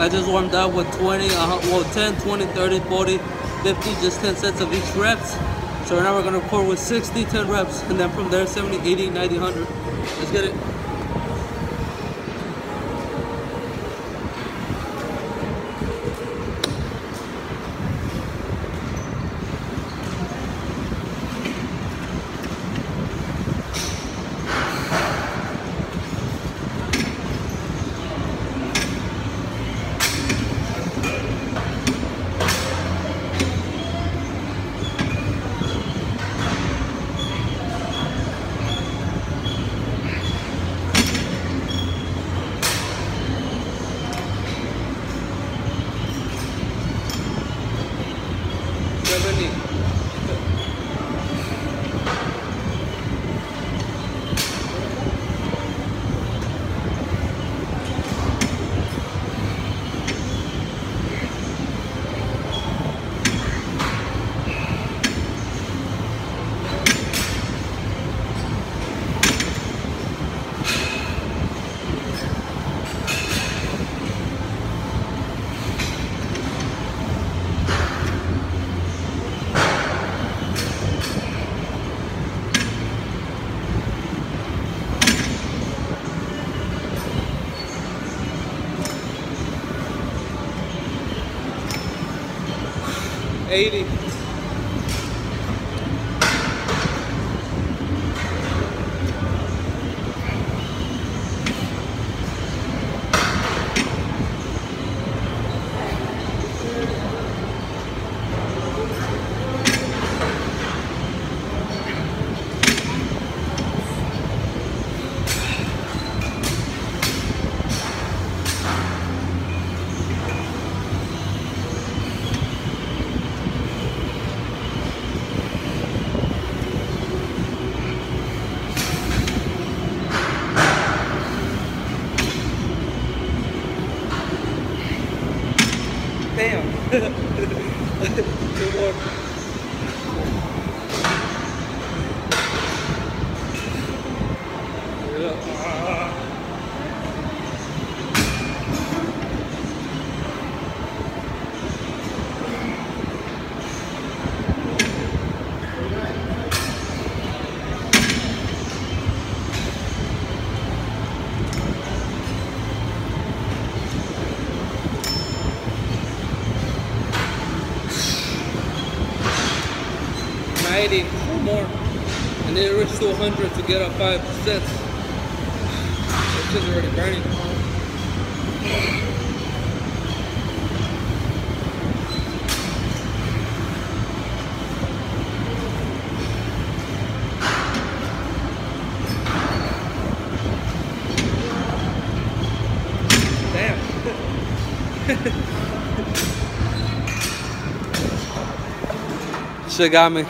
I just warmed up with 20, uh, well 10, 20, 30, 40, 50, just 10 sets of each reps. So now we're gonna record with 60, 10 reps, and then from there 70, 80, 90, 100. Let's get it. listening. 80. 哎，啊。90 or more, and then it reaches to 100 to get up five sets. It's just already burning. Damn. Shit got me.